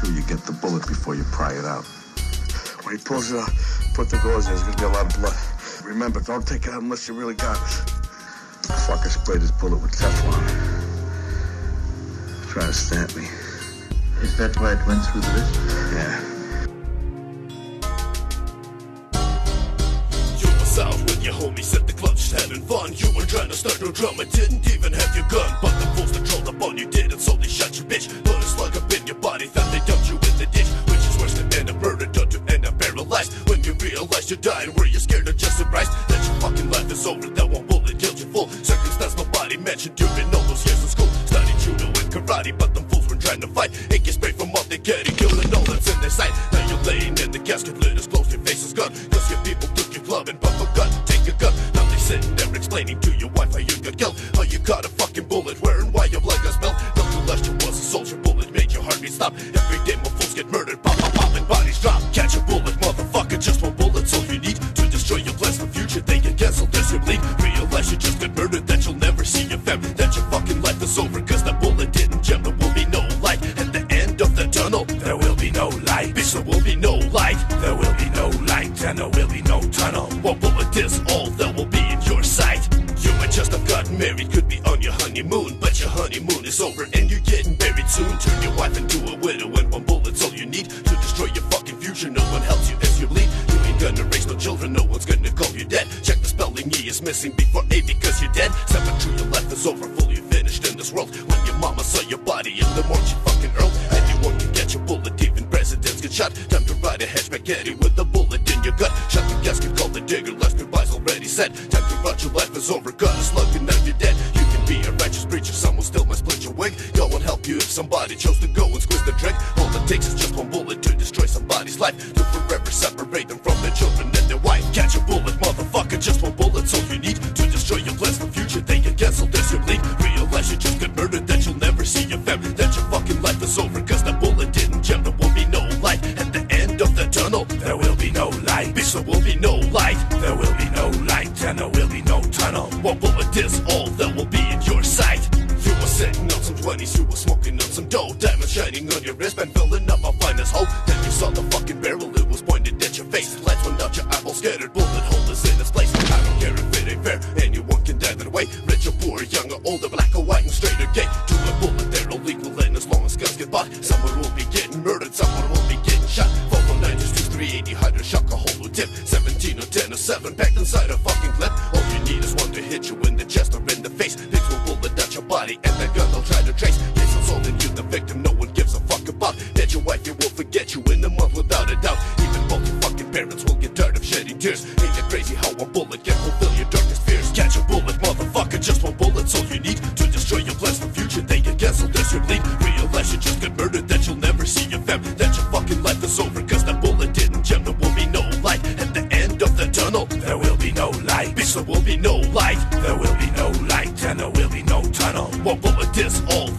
sure you get the bullet before you pry it out. When he pulls it out, put the gauze in, there's gonna be a lot of blood. Remember, don't take it out unless you really got it. The fucker sprayed his bullet with Teflon. Try to stamp me. Is that why it went through the wrist? Yeah. You was out with your homies at the club, just having fun. You were trying to start no drama, didn't even have your gun. But the fools that trolled up on you did is over? That one bullet killed you full. Circumstance nobody mentioned during all those years in school. Studied judo and karate, but them fools were trying to fight. Ink is sprayed from what they getting, killing all that's in their sight. Now you're laying in the casket, is closed, your face is gone. Cause your people took your club and pump a gun, take a gun. Now they sitting there explaining to your wife how you got killed. How you got a fucking bullet, where and why your blood got spilled. Not you was a soldier, bullet made your heartbeat stop. No tunnel. One bullet is all that will be in your sight. You might just have gotten married, could be on your honeymoon, but your honeymoon is over and you're getting buried soon. Turn your wife into a widow, and one bullet's all you need to destroy your fucking future. No one helps you as you bleed. You ain't gonna raise no children, no one's gonna call you dead. Check the spelling, E is missing before A because you're dead. Seven true, your life is over, fully finished in this world. When your mama saw your body in the morgue, wig. Go and help you if somebody chose to go and squeeze the trick. All it takes is just one bullet to destroy somebody's life. 20s, you were smoking on some dough. Diamonds shining on your wristband, filling up my finest hole. Then you saw the fucking barrel, it was pointed at your face. Lights went out your eyeball, scattered bullet holders in its place. I don't care if it ain't fair, anyone can die that way. Rich or poor, young or older, black or white, and straight or gay. To a bullet, they're all equal, and as long as guns get bought, someone will be getting murdered, someone will be getting shot. 419 just 380, Hydra-Shok, a hollow tip. 17 or 10 or 7, packed inside a fucking clip. All you need is one to hit you in Holding you the victim, no one gives a fuck about. That your wife, you will forget you in a month without a doubt. Even both your fucking parents will get tired of shedding tears. Ain't it crazy how one bullet can fulfill your darkest fears? Catch a bullet, motherfucker, just one bullet's all you need to destroy your plans for future. They get canceled as you bleed. Realize you just got murdered, that you'll never see your fam. That your fucking life is over, cause that bullet didn't jam. There will be no light at the end of the tunnel. There will be no light, bitch, there will be no light. There will be no light, and there will be no tunnel. One bullet is all